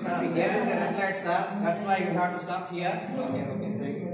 Here is light. That's why you have to stop here. Okay, okay, thank you.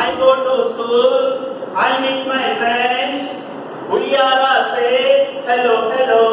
I go to school, I meet my friends. We all say hello. Hello,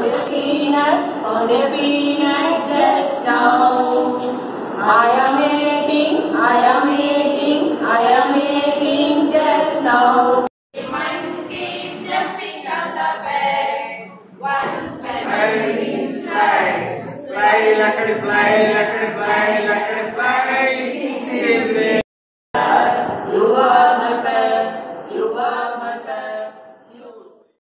On the peanut, on the peanut just now. I am eating, I am eating, I am eating just now. Monkey jumping on the bed. One penny Fly, fly, luckily fly, luckily fly, luckily fly.